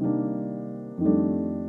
Música